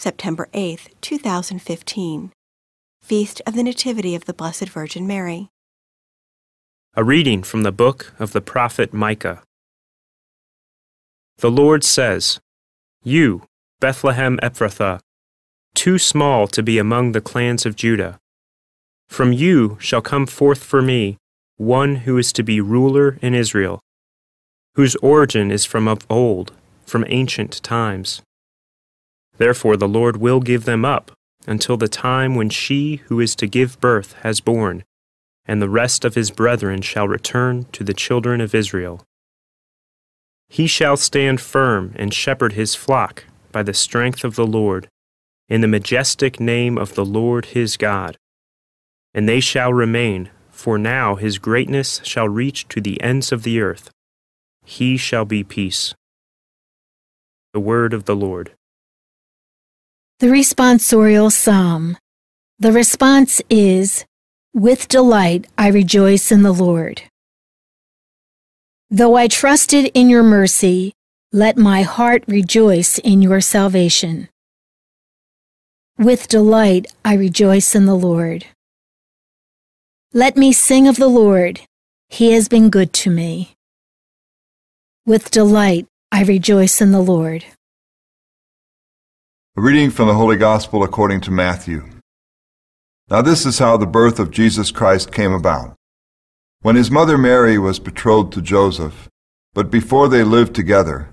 September 8, 2015. Feast of the Nativity of the Blessed Virgin Mary. A reading from the book of the prophet Micah. The Lord says, You, Bethlehem Ephrathah, too small to be among the clans of Judah. From you shall come forth for me one who is to be ruler in Israel, whose origin is from of old, from ancient times. Therefore the Lord will give them up until the time when she who is to give birth has borne, and the rest of his brethren shall return to the children of Israel. He shall stand firm and shepherd his flock by the strength of the Lord, in the majestic name of the Lord his God. And they shall remain, for now his greatness shall reach to the ends of the earth. He shall be peace. The word of the Lord. The responsorial psalm. The response is, With delight I rejoice in the Lord. Though I trusted in your mercy, let my heart rejoice in your salvation. With delight I rejoice in the Lord. Let me sing of the Lord. He has been good to me. With delight I rejoice in the Lord. A reading from the Holy Gospel according to Matthew. Now, this is how the birth of Jesus Christ came about. When his mother Mary was betrothed to Joseph, but before they lived together,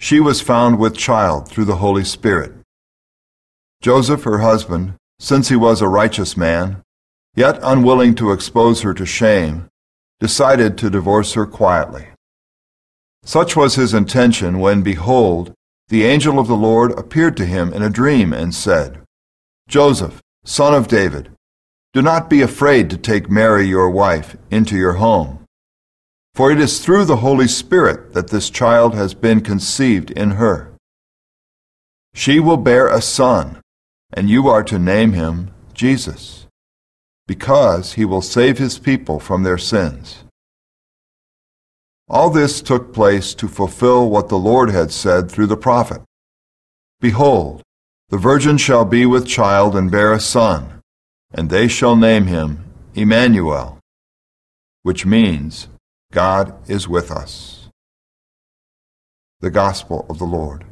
she was found with child through the Holy Spirit. Joseph, her husband, since he was a righteous man, yet unwilling to expose her to shame, decided to divorce her quietly. Such was his intention when, behold, the angel of the Lord appeared to him in a dream and said, Joseph, son of David, do not be afraid to take Mary your wife into your home. For it is through the Holy Spirit that this child has been conceived in her. She will bear a son, and you are to name him Jesus because he will save his people from their sins. All this took place to fulfill what the Lord had said through the prophet. Behold, the virgin shall be with child and bear a son, and they shall name him Emmanuel, which means God is with us. The Gospel of the Lord.